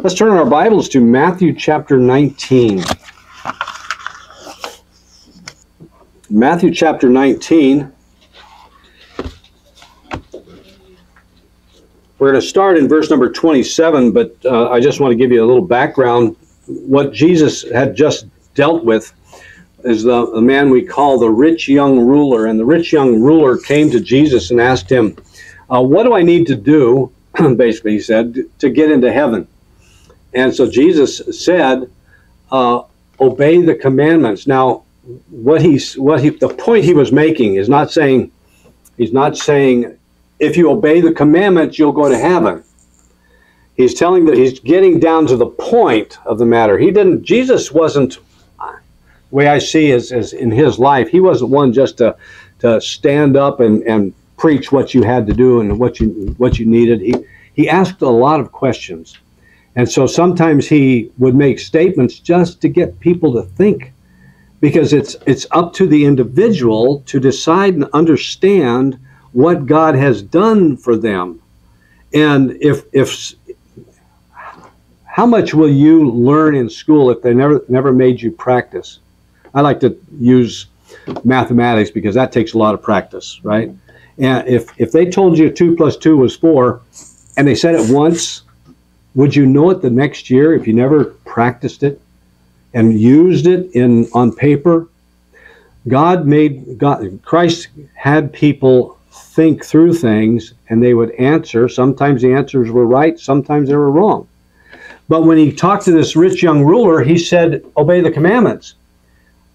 Let's turn our Bibles to Matthew chapter 19. Matthew chapter 19. We're going to start in verse number 27, but uh, I just want to give you a little background. What Jesus had just dealt with is the, the man we call the rich young ruler. And the rich young ruler came to Jesus and asked him, uh, What do I need to do, basically, he said, to get into heaven? And so Jesus said, uh, Obey the commandments. Now, what he's what he the point he was making is not saying he's not saying if you obey the commandments you'll go to heaven he's telling that he's getting down to the point of the matter he didn't jesus wasn't way I see is, is in his life, he wasn't one just to to stand up and, and preach what you had to do and what you what you needed. He he asked a lot of questions. And so sometimes he would make statements just to get people to think because it's it's up to the individual to decide and understand what God has done for them. And if if how much will you learn in school if they never never made you practice? I like to use mathematics because that takes a lot of practice, right? And if, if they told you 2 plus 2 was 4 and they said it once, would you know it the next year if you never practiced it and used it in on paper? God made God Christ had people think through things and they would answer. Sometimes the answers were right, sometimes they were wrong. But when he talked to this rich young ruler, he said, Obey the commandments.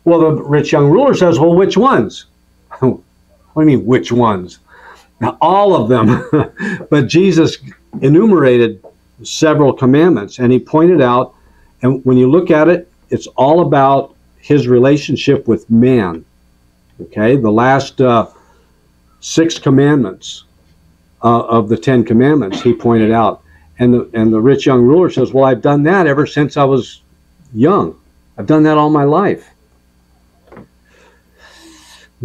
Well, the rich young ruler says, Well, which ones? what do you mean, which ones? Now, all of them. but Jesus enumerated several commandments and he pointed out, and when you look at it, it's all about his relationship with man. Okay, the last uh, six commandments uh, of the Ten Commandments, he pointed out. And the, and the rich young ruler says, Well, I've done that ever since I was young. I've done that all my life.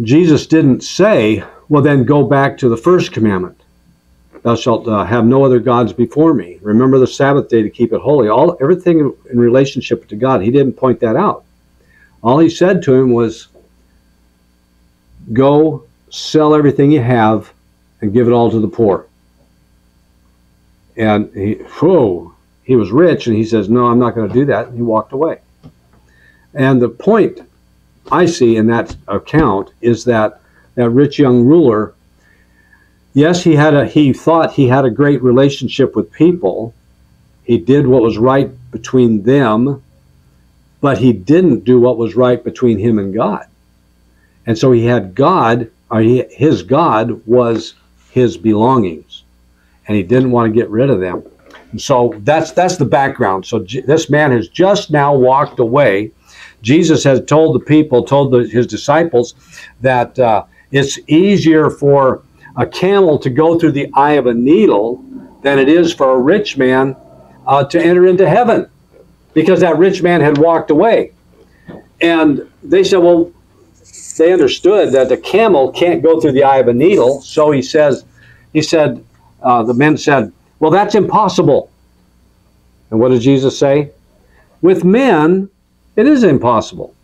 Jesus didn't say, well, then go back to the first commandment. Thou shalt uh, have no other gods before me. Remember the Sabbath day to keep it holy. All everything in relationship to God. He didn't point that out. All he said to him was, "Go sell everything you have and give it all to the poor." And he, whoa, he was rich, and he says, "No, I'm not going to do that." And he walked away. And the point I see in that account is that that rich young ruler, yes, he had a he thought he had a great relationship with people. He did what was right between them, but he didn't do what was right between him and God. And so he had God, or he, his God was his belongings, and he didn't want to get rid of them. And so that's that's the background. So this man has just now walked away Jesus had told the people, told the, his disciples, that uh, it's easier for a camel to go through the eye of a needle than it is for a rich man uh, to enter into heaven because that rich man had walked away. And they said, well, they understood that the camel can't go through the eye of a needle. So he says, he said, uh, the men said, well, that's impossible. And what did Jesus say? With men, it is impossible.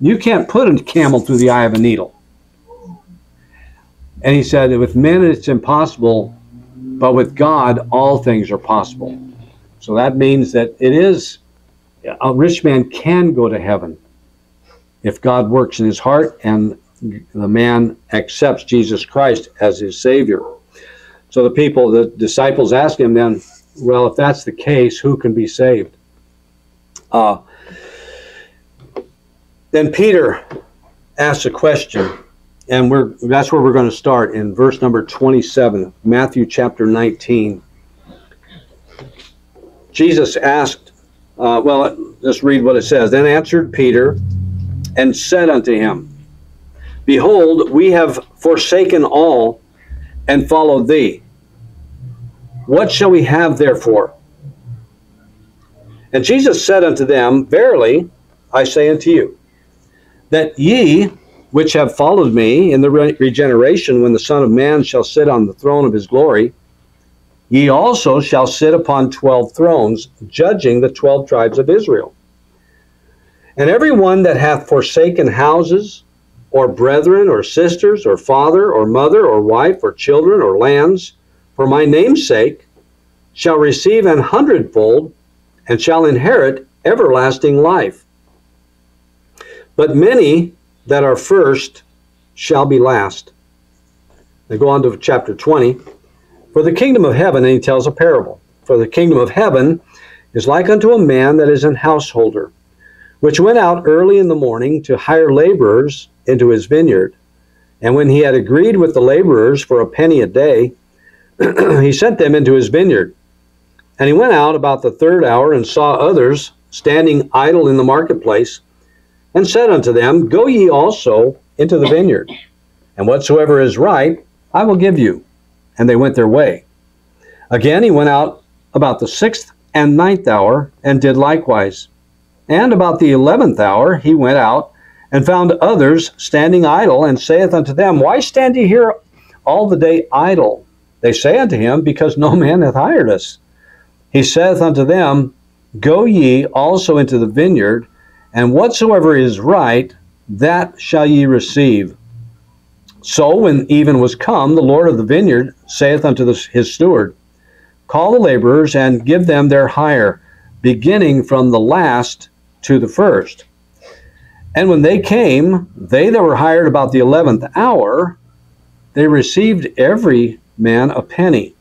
You can't put a camel through the eye of a needle. And he said, with men it's impossible, but with God all things are possible. So that means that it is, a rich man can go to heaven if God works in his heart and the man accepts Jesus Christ as his Savior. So the people, the disciples ask him then, well, if that's the case, who can be saved? Uh, then Peter asks a question, and we're that's where we're going to start in verse number 27, Matthew chapter 19. Jesus asked, uh, well, let's read what it says. Then answered Peter and said unto him, Behold, we have forsaken all and followed thee. What shall we have therefore? And Jesus said unto them, Verily, I say unto you, that ye which have followed me in the re- regeneration when the Son of Man shall sit on the throne of his glory, Ye also shall sit upon twelve thrones, judging the twelve tribes of Israel. And every one that hath forsaken houses, or brethren, or sisters, or father, or mother, or wife, or children, or lands, for my name's sake, shall receive an hundredfold, and shall inherit everlasting life. But many that are first shall be last. They go on to chapter 20. For the kingdom of heaven, and he tells a parable. For the kingdom of heaven is like unto a man that is an householder, which went out early in the morning to hire laborers into his vineyard. And when he had agreed with the laborers for a penny a day, he sent them into his vineyard. And he went out about the third hour and saw others standing idle in the marketplace, and said unto them, Go ye also into the vineyard, and whatsoever is right I will give you and they went their way. Again, he went out about the sixth and ninth hour, and did likewise. And about the eleventh hour he went out, and found others standing idle, and saith unto them, Why stand ye here all the day idle? They say unto him, Because no man hath hired us. He saith unto them, Go ye also into the vineyard, and whatsoever is right, that shall ye receive. So when even was come, the Lord of the vineyard saith unto the, his steward, Call the laborers and give them their hire, beginning from the last to the first. And when they came, they that were hired about the eleventh hour, they received every man a penny.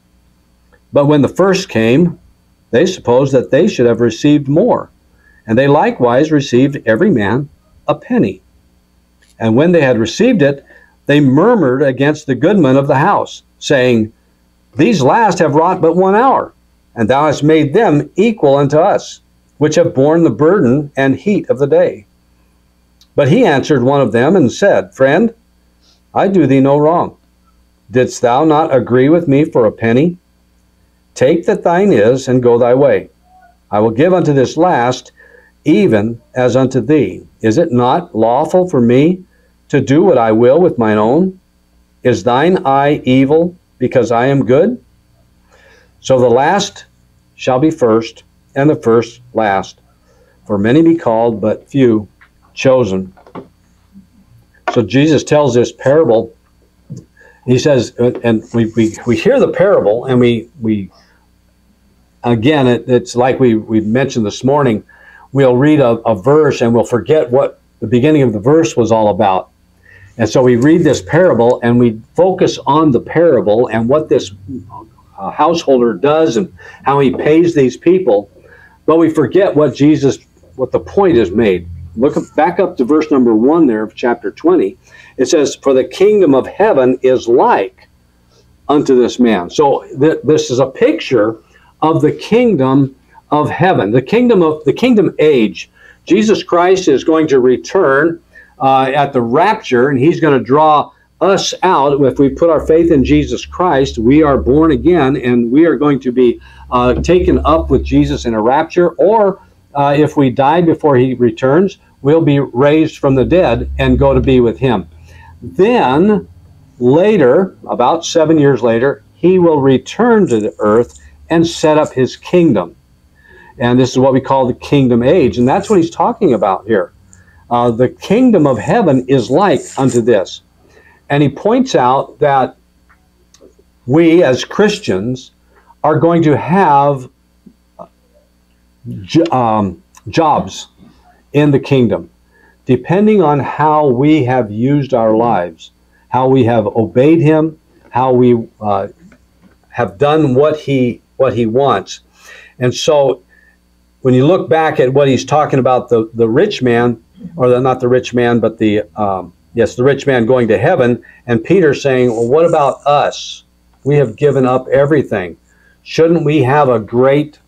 But when the first came, they supposed that they should have received more. And they likewise received every man a penny. And when they had received it, they murmured against the goodman of the house, saying, These last have wrought but one hour, and thou hast made them equal unto us, which have borne the burden and heat of the day. But he answered one of them and said, Friend, I do thee no wrong. Didst thou not agree with me for a penny? Take that thine is, and go thy way. I will give unto this last, even as unto thee. Is it not lawful for me to do what I will with mine own? Is thine eye evil because I am good? So the last shall be first, and the first last. For many be called, but few chosen. So Jesus tells this parable. He says, and we, we, we hear the parable, and we, we again, it, it's like we, we mentioned this morning, we'll read a, a verse and we'll forget what the beginning of the verse was all about. And so we read this parable and we focus on the parable and what this uh, householder does and how he pays these people, but we forget what Jesus, what the point is made. Look back up to verse number one there of chapter 20. It says, For the kingdom of heaven is like unto this man. So th- this is a picture of the kingdom of heaven, the kingdom of the kingdom age. Jesus Christ is going to return uh, at the rapture, and He's going to draw us out. If we put our faith in Jesus Christ, we are born again, and we are going to be uh, taken up with Jesus in a rapture. Or uh, if we die before He returns, we'll be raised from the dead and go to be with Him. Then, later, about seven years later, He will return to the earth and set up His kingdom. And this is what we call the kingdom age. And that's what he's talking about here. Uh, the kingdom of heaven is like unto this. And he points out that we as Christians are going to have um, jobs in the kingdom, depending on how we have used our lives, how we have obeyed him, how we uh, have done what he what he wants. And so when you look back at what he's talking about the, the rich man or the, not the rich man, but the um, yes, the rich man going to heaven, and Peter saying, "Well, what about us? We have given up everything. Shouldn't we have a great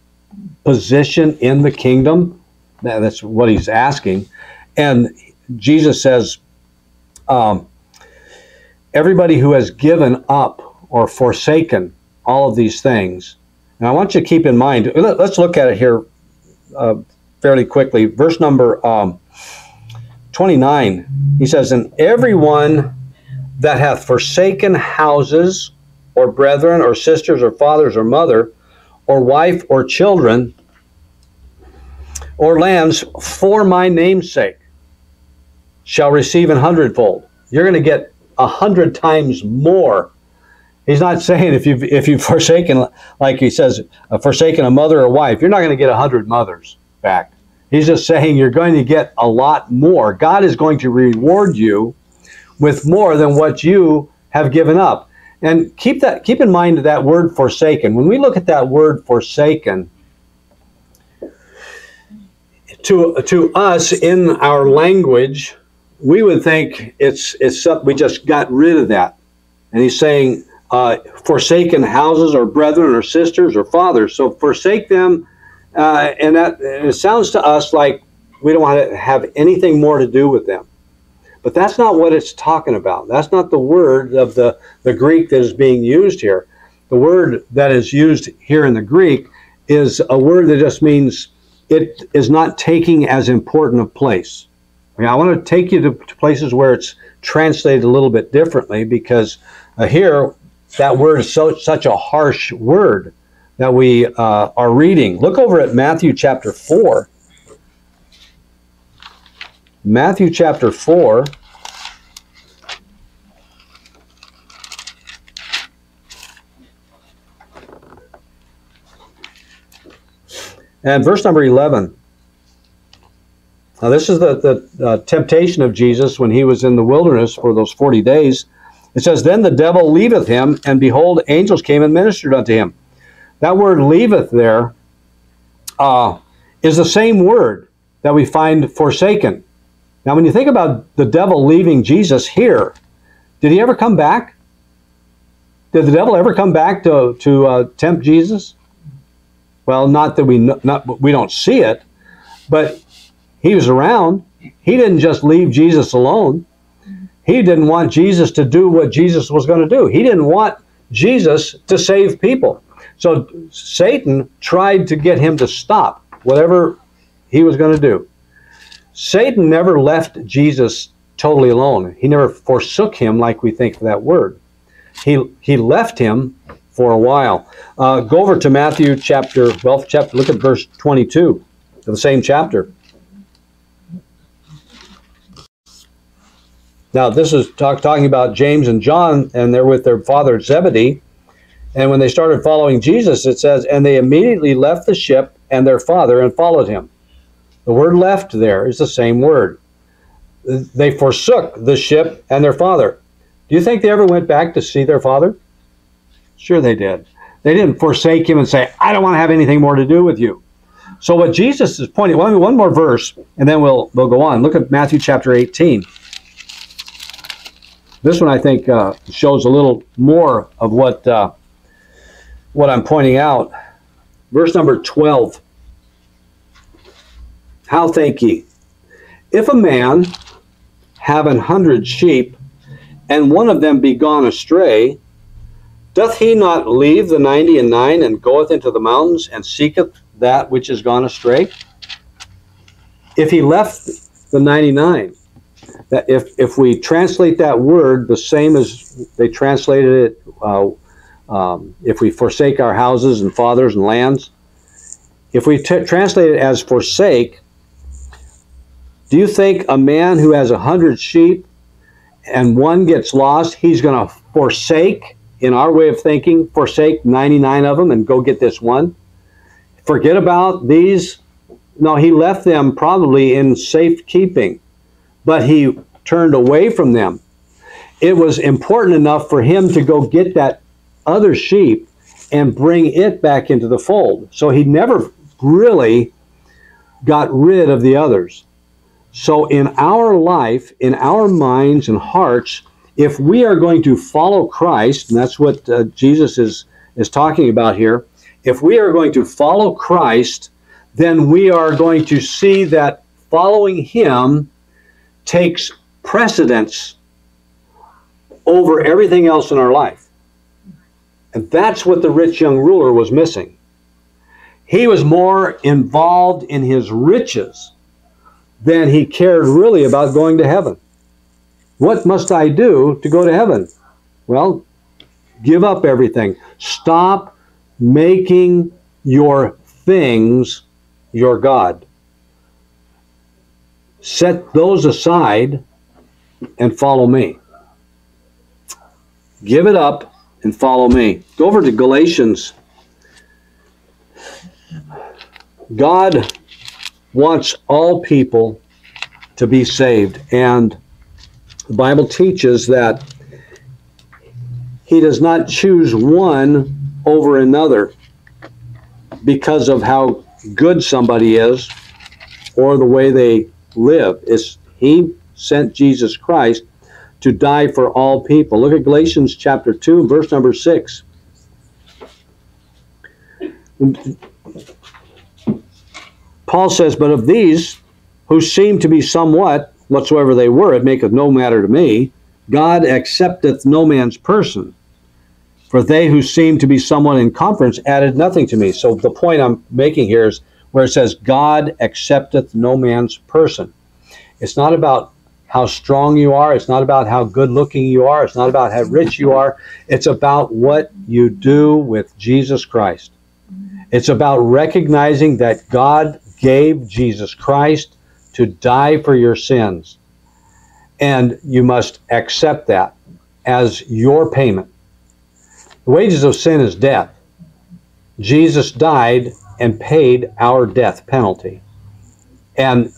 position in the kingdom?" That's what he's asking, and Jesus says, um, "Everybody who has given up or forsaken all of these things." And I want you to keep in mind. Let's look at it here uh, fairly quickly. Verse number um, 29, he says, And everyone that hath forsaken houses, or brethren, or sisters, or fathers, or mother, or wife, or children, or lands for my name's sake shall receive an hundredfold. You're going to get a hundred times more. He's not saying if you've if you've forsaken, like he says, uh, forsaken a mother or wife, you're not going to get a hundred mothers back. He's just saying you're going to get a lot more. God is going to reward you with more than what you have given up. And keep that keep in mind that word forsaken. When we look at that word forsaken, to to us in our language, we would think it's it's we just got rid of that. And he's saying uh, forsaken houses or brethren or sisters or fathers. So forsake them, uh, and that it sounds to us like we don't want to have anything more to do with them. But that's not what it's talking about. That's not the word of the, the Greek that is being used here. The word that is used here in the Greek is a word that just means it is not taking as important a place. I, mean, I want to take you to, to, places where it's translated a little bit differently because uh, here that word is so, such a harsh word that we uh, are reading. Look over at Matthew chapter 4. Matthew chapter 4. And verse number 11. Now, this is the, the uh, temptation of Jesus when he was in the wilderness for those 40 days. It says, Then the devil leaveth him, and behold, angels came and ministered unto him. That word leaveth there uh, is the same word that we find forsaken. Now, when you think about the devil leaving Jesus here, did he ever come back? Did the devil ever come back to, to uh, tempt Jesus? Well, not that we not we don't see it, but he was around. He didn't just leave Jesus alone. He didn't want Jesus to do what Jesus was going to do. He didn't want Jesus to save people. So Satan tried to get him to stop whatever he was going to do. Satan never left Jesus totally alone. He never forsook him like we think of that word. He, he left him for a while. Uh, go over to Matthew chapter, well, chapter, look at verse 22 of the same chapter. Now, this is talk, talking about James and John, and they're with their father Zebedee. And when they started following Jesus, it says, and they immediately left the ship and their father and followed him. The word left there is the same word. They forsook the ship and their father. Do you think they ever went back to see their father? Sure, they did. They didn't forsake him and say, I don't want to have anything more to do with you. So, what Jesus is pointing, well, one more verse, and then we'll, we'll go on. Look at Matthew chapter 18. This one, I think, uh, shows a little more of what, uh, what I'm pointing out. Verse number 12. How think ye? If a man have an hundred sheep, and one of them be gone astray, doth he not leave the ninety and nine, and goeth into the mountains, and seeketh that which is gone astray? If he left the ninety-nine, that if if we translate that word the same as they translated it, uh, um, if we forsake our houses and fathers and lands, if we t- translate it as forsake, do you think a man who has a hundred sheep and one gets lost, he's going to forsake, in our way of thinking, forsake 99 of them and go get this one? Forget about these? No, he left them probably in safekeeping, but he turned away from them. It was important enough for him to go get that other sheep and bring it back into the fold. So he never really got rid of the others. So, in our life, in our minds and hearts, if we are going to follow Christ, and that's what uh, Jesus is, is talking about here, if we are going to follow Christ, then we are going to see that following Him takes precedence over everything else in our life. And that's what the rich young ruler was missing. He was more involved in his riches than he cared really about going to heaven. What must I do to go to heaven? Well, Give up everything. Stop making your things your God. Set those aside and follow me. Give it up and follow me. Go over to Galatians. God wants all people to be saved. And the Bible teaches that He does not choose one over another because of how good somebody is or the way they live. It's, he sent Jesus Christ to die for all people. Look at Galatians chapter 2, verse number 6. Paul says, But of these who seem to be somewhat, whatsoever they were, it maketh no matter to me, God accepteth no man's person. For they who seem to be somewhat in conference added nothing to me. So the point I'm making here is where it says, God accepteth no man's person. It's not about how strong you are. It's not about how good looking you are. It's not about how rich you are. It's about what you do with Jesus Christ. It's about recognizing that God gave Jesus Christ to die for your sins. And you must accept that as your payment. The wages of sin is death. Jesus died and paid our death penalty. And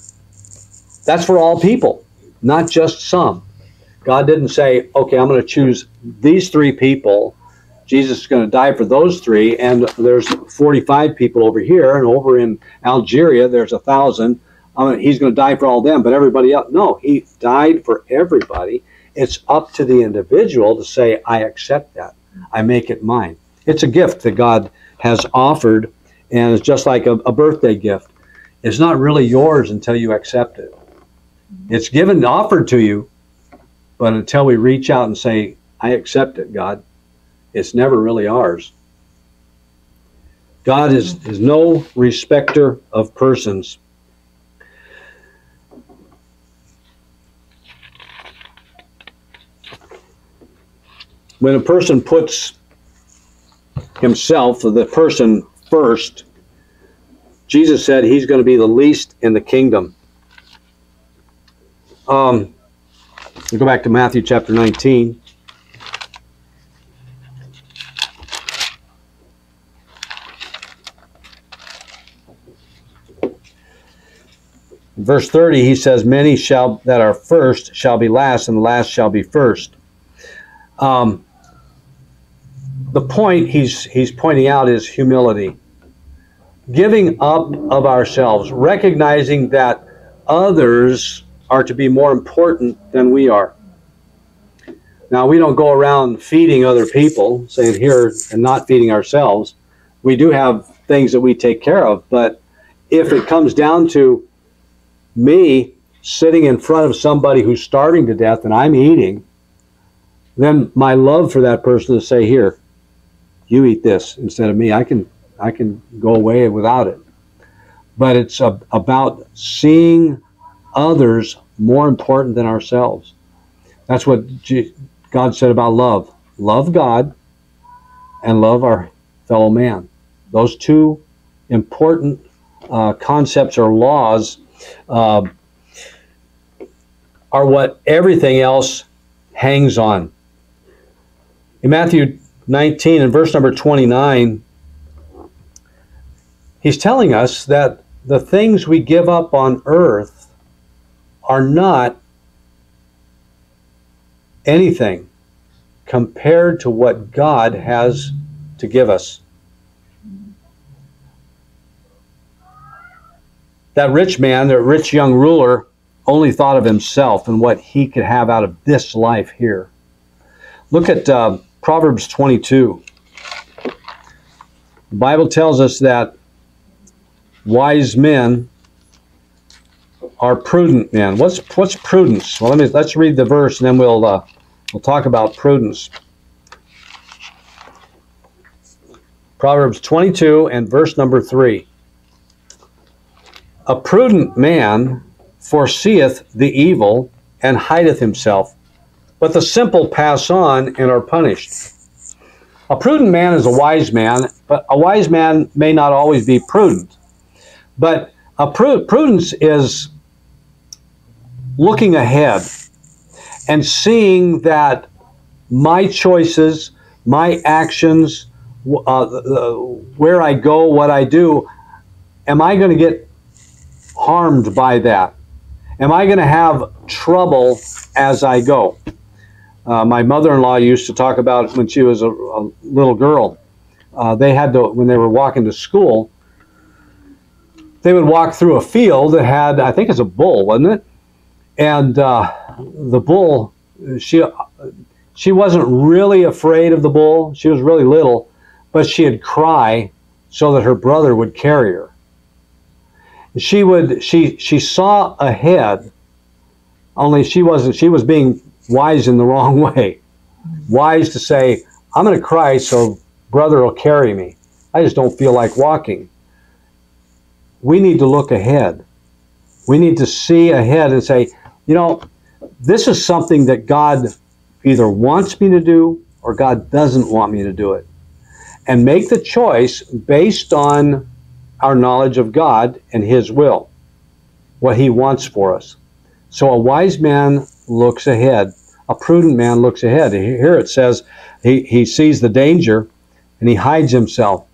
that's for all people, not just some. God didn't say, okay, I'm going to choose these three people. Jesus is going to die for those three, and there's 45 people over here, and over in Algeria, there's a thousand. I mean, he's going to die for all them, but everybody else, no, he died for everybody. It's up to the individual to say, I accept that. I make it mine. It's a gift that God has offered, and it's just like a, a birthday gift. It's not really yours until you accept it. It's given, offered to you, but until we reach out and say, I accept it, God, it's never really ours. God is, is no respecter of persons. when a person puts himself, the person first, Jesus said he's going to be the least in the kingdom. Um, we go back to Matthew chapter 19. verse 30 he says many shall that are first shall be last and the last shall be first um, the point he's he's pointing out is humility giving up of ourselves recognizing that others are to be more important than we are now we don't go around feeding other people saying here and not feeding ourselves we do have things that we take care of but if it comes down to me sitting in front of somebody who's starving to death and i'm eating then my love for that person to say here you eat this instead of me. I can I can go away without it. But it's a, about seeing others more important than ourselves. That's what G- God said about love. Love God and love our fellow man. Those two important uh, concepts or laws uh, are what everything else hangs on. In Matthew 19 and verse number 29, he's telling us that the things we give up on earth are not anything compared to what God has to give us. That rich man, that rich young ruler, only thought of himself and what he could have out of this life here. Look at uh, Proverbs 22. The Bible tells us that wise men are prudent men. What's what's prudence? Well, let me let's read the verse and then we'll uh, we'll talk about prudence. Proverbs 22 and verse number 3. A prudent man foreseeth the evil and hideth himself, but the simple pass on and are punished. A prudent man is a wise man, but a wise man may not always be prudent. But prudence is looking ahead and seeing that my choices, my actions, uh, where I go, what I do, am I going to get harmed by that? Am I going to have trouble as I go? Uh, my mother-in-law used to talk about when she was a, a little girl. Uh, they had to when they were walking to school. They would walk through a field that had, I think it's a bull, wasn't it? And uh, the bull, she she wasn't really afraid of the bull. She was really little, but she'd cry so that her brother would carry her. She would she she saw ahead, only she wasn't she was being wise in the wrong way. Wise to say, I'm going to cry so brother will carry me. I just don't feel like walking. We need to look ahead. We need to see ahead and say, you know, this is something that God either wants me to do or God doesn't want me to do it. And make the choice based on our knowledge of God and His will, what He wants for us. So a wise man looks ahead a prudent man looks ahead. Here it says he, he sees the danger and he hides himself.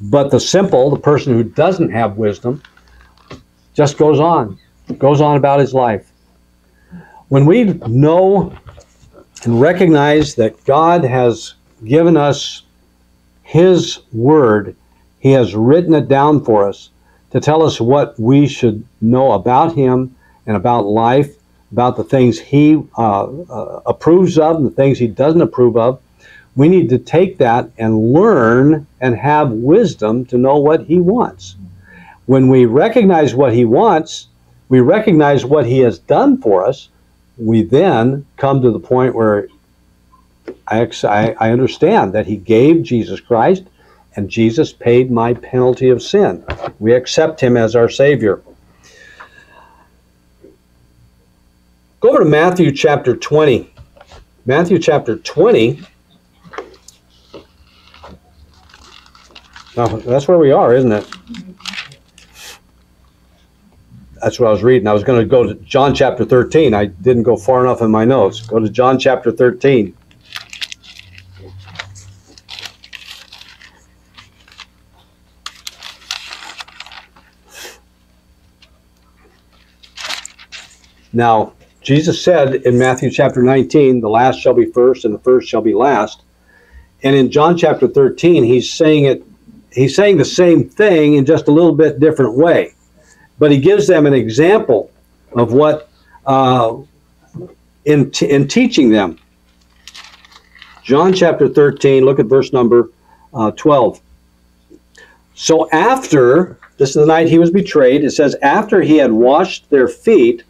But the simple, the person who doesn't have wisdom, just goes on, goes on about his life. When we know and recognize that God has given us His Word, He has written it down for us to tell us what we should know about Him and about life about the things he uh, uh, approves of and the things he doesn't approve of. We need to take that and learn and have wisdom to know what he wants. When we recognize what he wants, we recognize what he has done for us, we then come to the point where I, I, understand that he gave Jesus Christ and Jesus paid my penalty of sin. We accept him as our Savior. Go over to Matthew chapter 20. Matthew chapter 20. Now, that's where we are, isn't it? That's what I was reading. I was going to go to John chapter 13. I didn't go far enough in my notes. Go to John chapter 13. Now, Jesus said in Matthew chapter 19, the last shall be first and the first shall be last. And in John chapter 13, he's saying it he's saying the same thing in just a little bit different way. But he gives them an example of what uh, in, t- in teaching them. John chapter 13, look at verse number uh, 12. So after, this is the night he was betrayed, it says, after he had washed their feet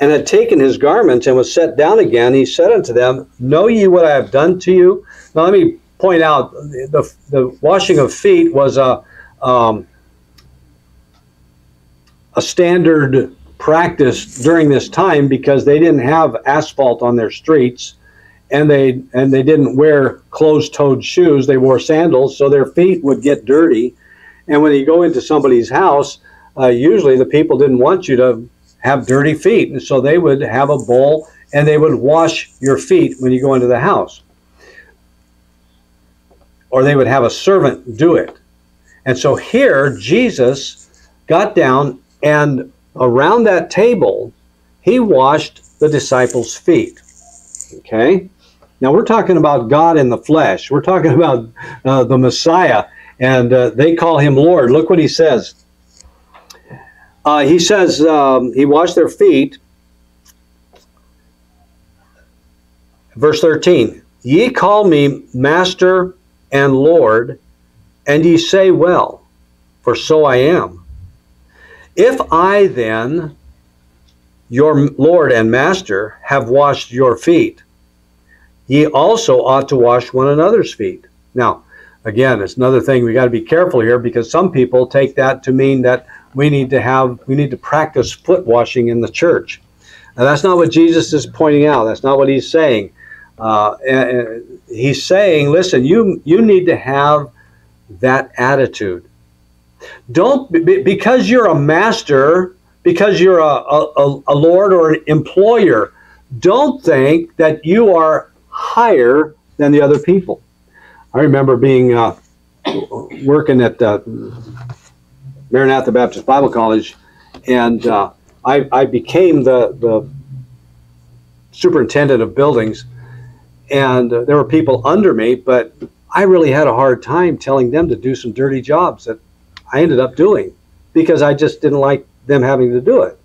and had taken his garments and was set down again, he said unto them, Know ye what I have done to you? Now let me point out the, the washing of feet was a, um, a standard practice during this time because they didn't have asphalt on their streets and they and they didn't wear closed-toed shoes they wore sandals so their feet would get dirty and when you go into somebody's house uh, usually the people didn't want you to have dirty feet. And so they would have a bowl and they would wash your feet when you go into the house. Or they would have a servant do it. And so here, Jesus got down and around that table, he washed the disciples' feet. Okay? Now we're talking about God in the flesh. We're talking about uh, the Messiah, and uh, they call him Lord. Look what he says uh, he says um, he washed their feet. Verse 13 Ye call me Master and Lord, and ye say well, for so I am. If I then, your Lord and Master, have washed your feet, ye also ought to wash one another's feet. Now, again, it's another thing we got to be careful here because some people take that to mean that we need to have we need to practice foot washing in the church. Now that's not what Jesus is pointing out. That's not what he's saying. Uh, and he's saying, listen, you, you need to have that attitude. Don't, because you're a master, because you're a, a, a lord or an employer, don't think that you are higher than the other people. I remember being uh, working at uh, Maranatha Baptist Bible College, and uh, I, I became the, the superintendent of buildings, and uh, there were people under me, but I really had a hard time telling them to do some dirty jobs that I ended up doing because I just didn't like them having to do it.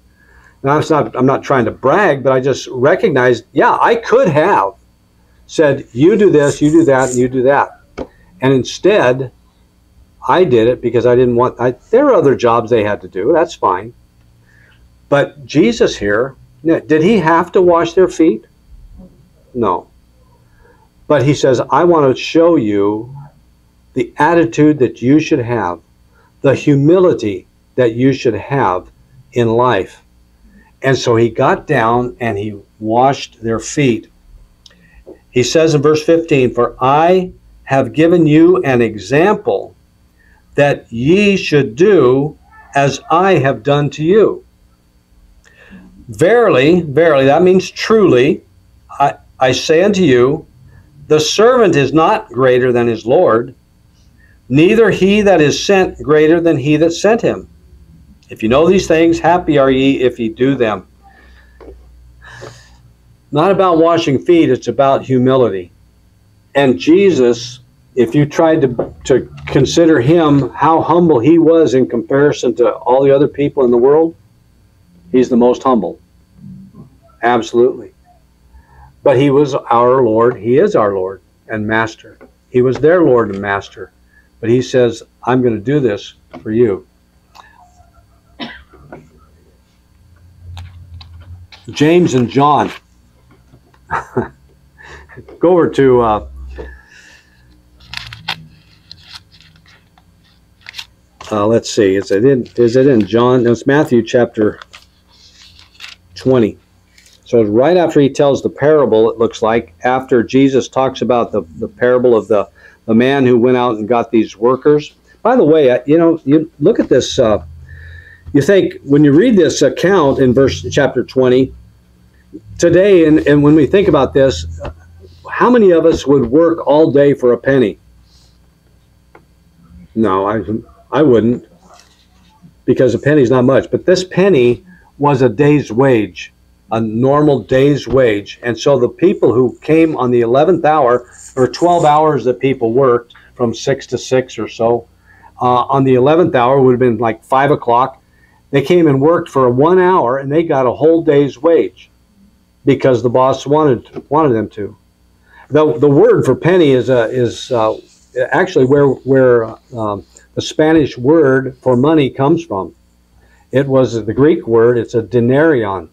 Now, it's not, I'm not trying to brag, but I just recognized, yeah, I could have said, you do this, you do that, and you do that. And instead, I did it because I didn't want, I, there are other jobs they had to do. That's fine. But Jesus here, did he have to wash their feet? No. But he says, I want to show you the attitude that you should have, the humility that you should have in life. And so he got down and he washed their feet. He says in verse 15, For I have given you an example that ye should do as I have done to you. Verily, verily, that means truly, I, I say unto you, the servant is not greater than his Lord, neither he that is sent greater than he that sent him. If you know these things, happy are ye if ye do them. Not about washing feet, it's about humility. And Jesus, if you tried to, to consider him, how humble he was in comparison to all the other people in the world, he's the most humble. Absolutely. But he was our Lord. He is our Lord and Master. He was their Lord and Master. But he says, I'm going to do this for you. James and John. Go over to uh, uh, let's see. Is it in? Is it in John? No, it's Matthew chapter twenty. So right after he tells the parable, it looks like, after Jesus talks about the, the parable of the, the man who went out and got these workers. By the way, you know, you look at this, uh, you think, when you read this account in verse chapter 20, today, and, and when we think about this, how many of us would work all day for a penny? No, I, I wouldn't, because a penny's not much. But this penny was a day's wage a normal day's wage. And so the people who came on the 11th hour, or 12 hours that people worked from 6 to 6 or so, uh, on the 11th hour would have been like 5 o'clock. They came and worked for one hour and they got a whole day's wage because the boss wanted wanted them to. The, the word for penny is, uh, is uh, actually where, where um, the Spanish word for money comes from. It was the Greek word, it's a denarion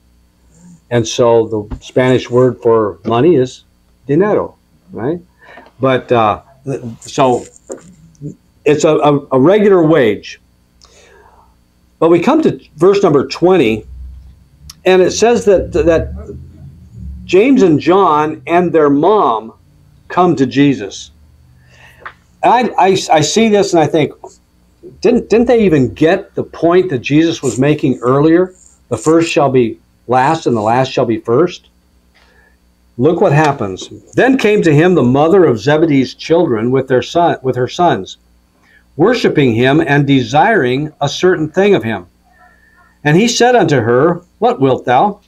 and so the Spanish word for money is dinero, right? But uh, so it's a, a, a regular wage. But we come to verse number 20, and it says that, that James and John and their mom come to Jesus. I, I, I see this and I think, didn't, didn't they even get the point that Jesus was making earlier? The first shall be last, and the last shall be first? Look what happens. Then came to him the mother of Zebedee's children with their son with her sons, worshiping him and desiring a certain thing of him. And he said unto her, What wilt thou?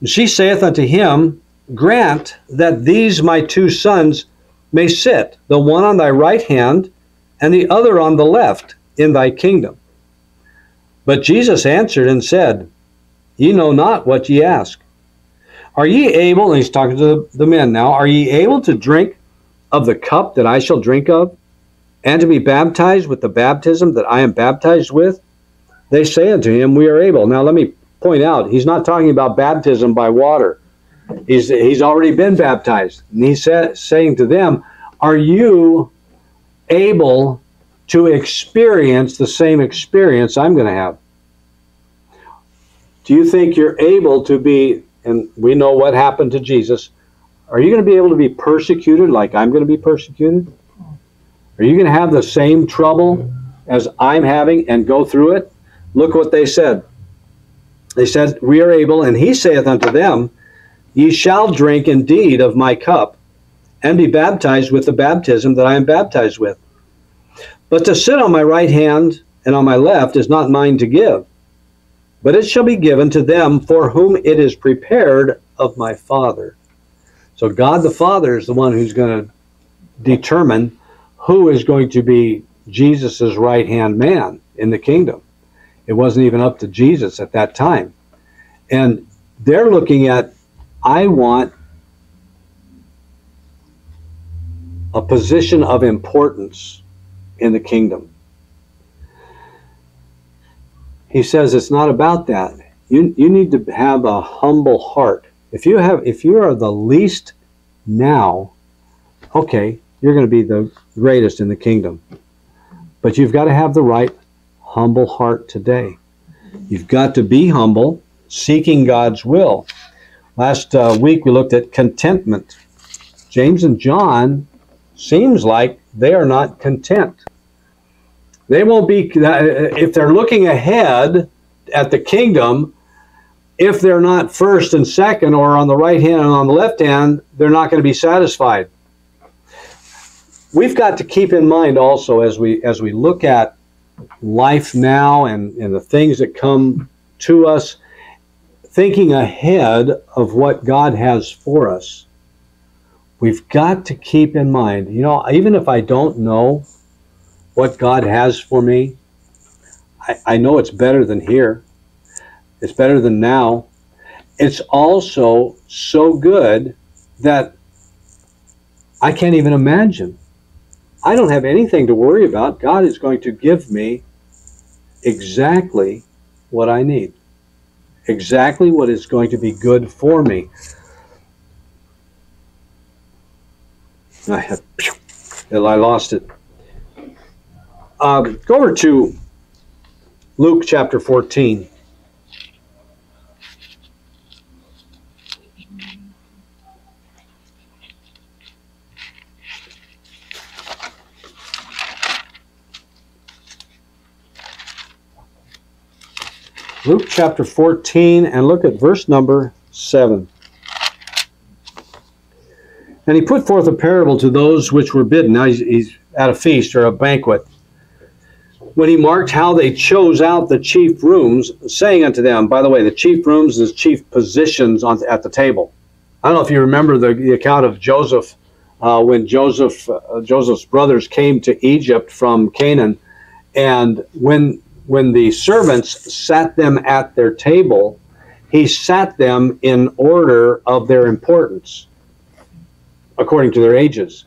And she saith unto him, Grant that these my two sons may sit, the one on thy right hand, and the other on the left, in thy kingdom. But Jesus answered and said, Ye know not what ye ask. Are ye able, and he's talking to the men now, are ye able to drink of the cup that I shall drink of, and to be baptized with the baptism that I am baptized with? They say unto him, We are able. Now let me point out, he's not talking about baptism by water. He's, he's already been baptized. And he's sa- saying to them, Are you able to experience the same experience I'm going to have? Do you think you're able to be, and we know what happened to Jesus, Are you going to be able to be persecuted like I'm going to be persecuted? Are you going to have the same trouble as I'm having and go through it? Look what they said. They said, We are able, and he saith unto them, Ye shall drink indeed of my cup, and be baptized with the baptism that I am baptized with. But to sit on my right hand and on my left is not mine to give, but it shall be given to them for whom it is prepared of my Father. So God the Father is the one who's going to determine who is going to be Jesus' right hand man in the kingdom. It wasn't even up to Jesus at that time. And they're looking at, I want a position of importance in the kingdom. He says it's not about that. You, you need to have a humble heart. If you have if you are the least now, okay, you're going to be the greatest in the kingdom. But you've got to have the right humble heart today. You've got to be humble, seeking God's will. Last uh, week we looked at contentment. James and John seems like they are not content. They won't be, uh, if they're looking ahead at the kingdom, if they're not first and second or on the right hand and on the left hand, they're not going to be satisfied. We've got to keep in mind also as we as we look at life now and, and the things that come to us, thinking ahead of what God has for us, we've got to keep in mind, you know, even if I don't know what God has for me, I, I know it's better than here. It's better than now. It's also so good that I can't even imagine I don't have anything to worry about. God is going to give me exactly what I need, exactly what is going to be good for me. I have, I lost it. Um, go over to Luke chapter 14. Luke chapter 14 and look at verse number 7. And he put forth a parable to those which were bidden. Now he's, he's at a feast or a banquet. When he marked how they chose out the chief rooms, saying unto them, by the way, the chief rooms is chief positions on, at the table. I don't know if you remember the, the account of Joseph uh, when Joseph uh, Joseph's brothers came to Egypt from Canaan, and when when the servants sat them at their table, he sat them in order of their importance, according to their ages.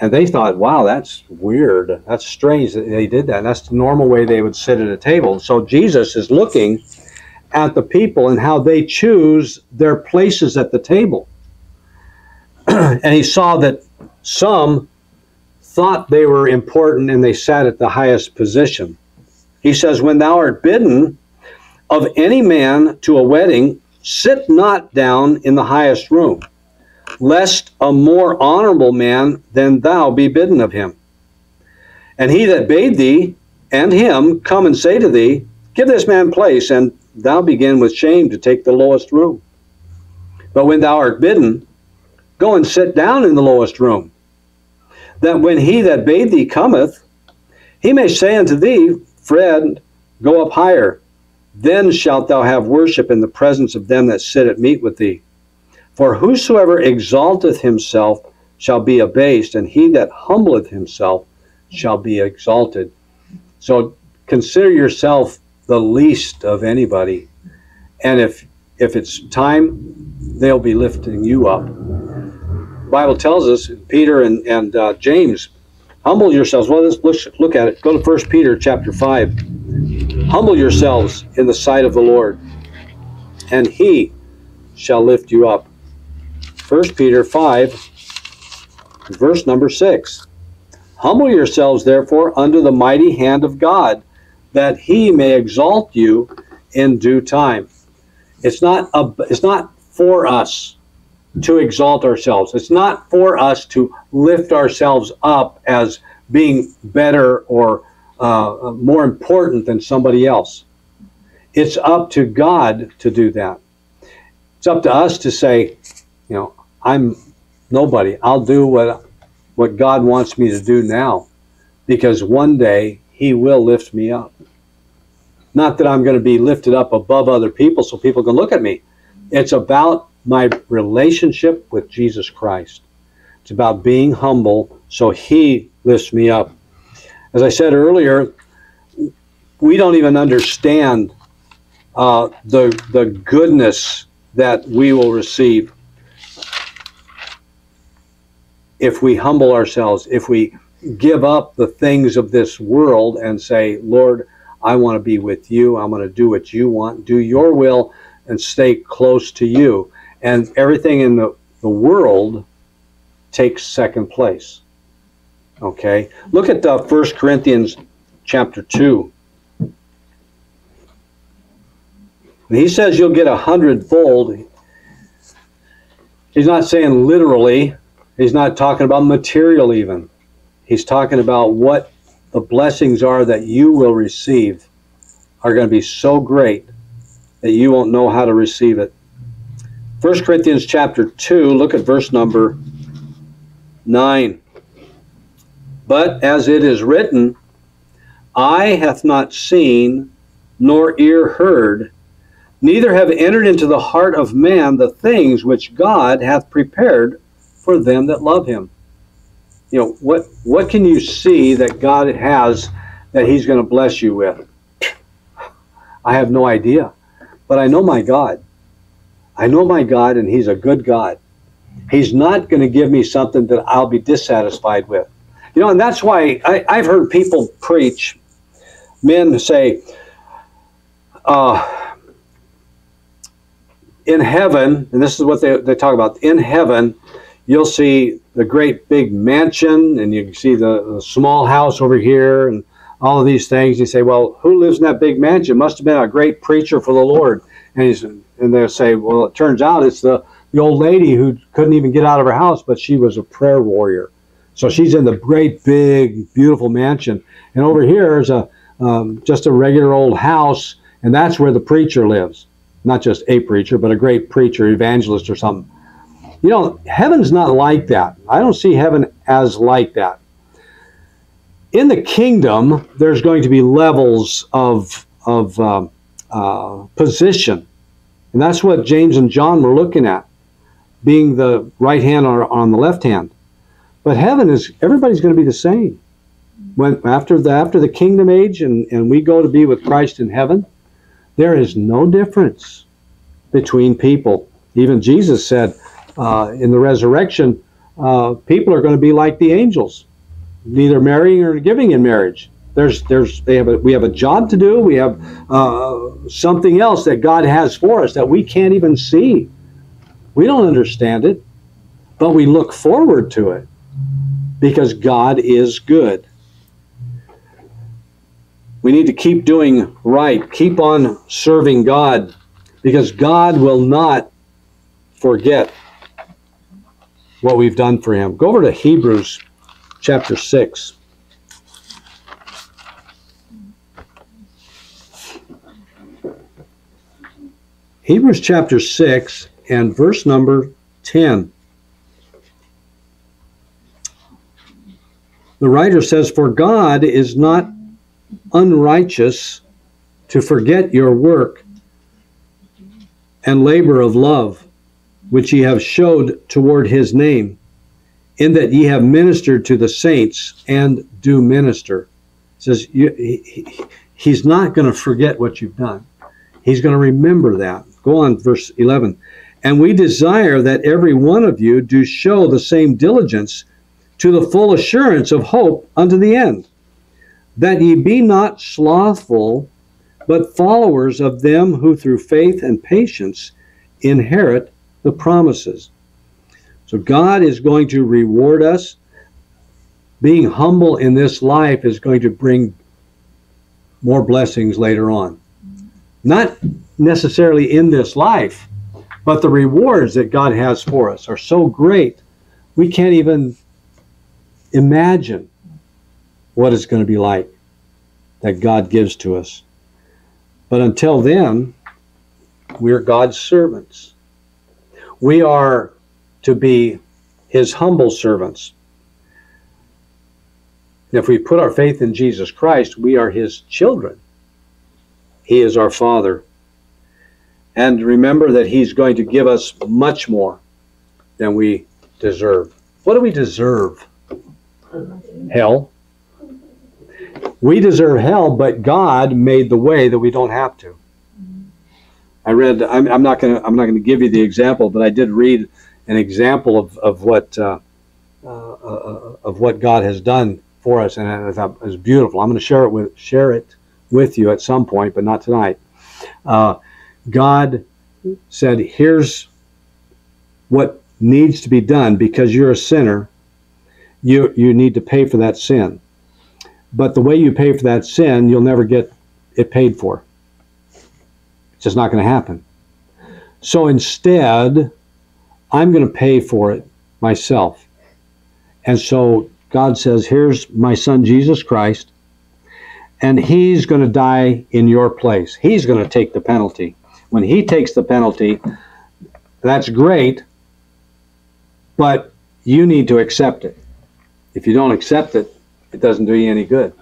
And they thought, wow, that's weird. That's strange that they did that. That's the normal way they would sit at a table. So Jesus is looking at the people and how they choose their places at the table. and he saw that some thought they were important and they sat at the highest position. He says, When thou art bidden of any man to a wedding, sit not down in the highest room, lest a more honorable man than thou be bidden of him. And he that bade thee and him come and say to thee, Give this man place, and thou begin with shame to take the lowest room. But when thou art bidden, go and sit down in the lowest room, that when he that bade thee cometh, he may say unto thee, Friend, go up higher. Then shalt thou have worship in the presence of them that sit at meat with thee. For whosoever exalteth himself shall be abased, and he that humbleth himself shall be exalted. So consider yourself the least of anybody. And if if it's time, they'll be lifting you up. The Bible tells us, Peter and, and uh, James Humble yourselves. Well, let's look, look at it. Go to 1 Peter chapter 5. Humble yourselves in the sight of the Lord, and he shall lift you up. 1 Peter 5, verse number 6. Humble yourselves, therefore, under the mighty hand of God, that he may exalt you in due time. It's not, a, it's not for us. to exalt ourselves. It's not for us to lift ourselves up as being better or uh, more important than somebody else. It's up to God to do that. It's up to us to say, you know, I'm nobody. I'll do what what God wants me to do now because one day he will lift me up. Not that I'm going to be lifted up above other people so people can look at me. It's about my relationship with Jesus Christ. It's about being humble so he lifts me up. As I said earlier, we don't even understand uh, the, the goodness that we will receive if we humble ourselves, if we give up the things of this world and say, Lord, I want to be with you. I'm going to do what you want, do your will, and stay close to you. And everything in the, the world takes second place. Okay? Look at the uh, 1 Corinthians chapter 2. And he says you'll get a hundredfold. He's not saying literally, he's not talking about material even. He's talking about what the blessings are that you will receive are going to be so great that you won't know how to receive it. 1 Corinthians chapter 2, look at verse number 9. But as it is written, Eye hath not seen, nor ear heard, neither have entered into the heart of man the things which God hath prepared for them that love him you know what what can you see that God has that He's going to bless you with? I have no idea, but I know my God. I know my God, and He's a good God. He's not going to give me something that I'll be dissatisfied with. You know, and that's why I, I've heard people preach, men say, uh, in heaven, and this is what they, they talk about, in heaven, you'll see the great big mansion and you can see the, the, small house over here and all of these things. You say, well, who lives in that big mansion? Must have been a great preacher for the Lord. And, and they'll say, well, it turns out it's the, the old lady who couldn't even get out of her house, but she was a prayer warrior. So she's in the great, big, beautiful mansion. And over here is a, um, just a regular old house, and that's where the preacher lives. Not just a preacher, but a great preacher, evangelist, or something. You know, heaven's not like that. I don't see heaven as like that. In the kingdom, there's going to be levels of, of uh, uh, position. And that's what James and John were looking at, being the right hand or on the left hand. But heaven is, everybody's going to be the same. When, after, the, after the kingdom age and, and we go to be with Christ in heaven, there is no difference between people. Even Jesus said, uh, in the resurrection, uh, people are going to be like the angels, neither marrying or giving in marriage. There's, there's, they have a, we have a job to do. We have uh, something else that God has for us that we can't even see. We don't understand it, but we look forward to it because God is good. We need to keep doing right, keep on serving God because God will not forget what we've done for him. Go over to Hebrews chapter 6. Hebrews chapter 6 and verse number 10. The writer says, For God is not unrighteous to forget your work and labor of love which ye have showed toward his name, in that ye have ministered to the saints and do minister. It says you, he, he's not going to forget what you've done. He's going to remember that. Go on, verse 11. And we desire that every one of you do show the same diligence to the full assurance of hope unto the end, that ye be not slothful, but followers of them who through faith and patience inherit the promises. So God is going to reward us. Being humble in this life is going to bring more blessings later on. Not necessarily in this life, But the rewards that God has for us are so great, we can't even imagine what it's going to be like that God gives to us. But until then, we're God's servants. We are to be his humble servants. If we put our faith in Jesus Christ, we are his children. He is our Father. And remember that he's going to give us much more than we deserve. What do we deserve? Hell. We deserve hell, but God made the way that we don't have to. I read. I'm, I'm not going to. I'm not going to give you the example, but I did read an example of of what uh, uh, uh, of what God has done for us, and I thought it was beautiful. I'm going to share it with share it with you at some point, but not tonight. Uh, God said, "Here's what needs to be done because you're a sinner. You you need to pay for that sin, but the way you pay for that sin, you'll never get it paid for." It's just not going to happen. So instead, I'm going to pay for it myself. And so God says, Here's my son Jesus Christ, and he's going to die in your place. He's going to take the penalty. When he takes the penalty, that's great, but you need to accept it. If you don't accept it, it doesn't do you any good.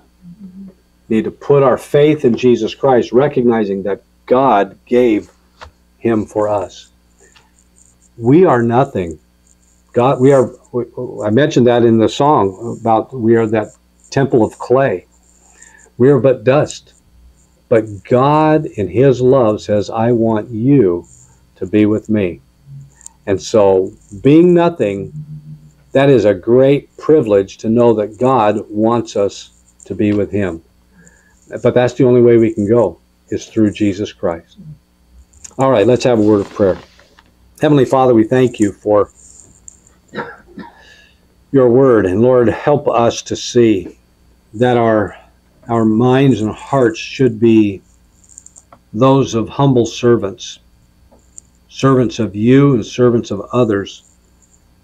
Need to put our faith in Jesus Christ, recognizing that God gave him for us. We are nothing. God, we are, I mentioned that in the song about we are that temple of clay. We are but dust. But God, in His love, says, I want you to be with me. And so, being nothing, that is a great privilege to know that God wants us to be with Him. But that's the only way we can go is through Jesus Christ. All right, let's have a word of prayer. Heavenly Father, we thank you for your word. And Lord, help us to see that our, our minds and hearts should be those of humble servants, servants of you and servants of others,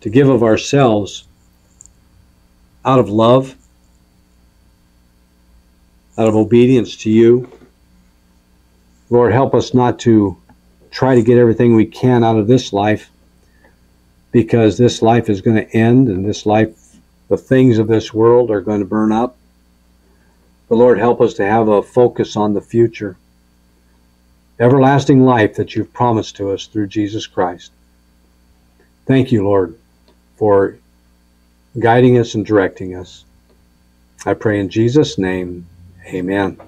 to give of ourselves out of love, out of obedience to you Lord, help us not to try to get everything we can out of this life because this life is going to end and this life, the things of this world are going to burn up. But Lord, help us to have a focus on the future, everlasting life that you've promised to us through Jesus Christ. Thank you, Lord, for guiding us and directing us. I pray in Jesus' name, amen.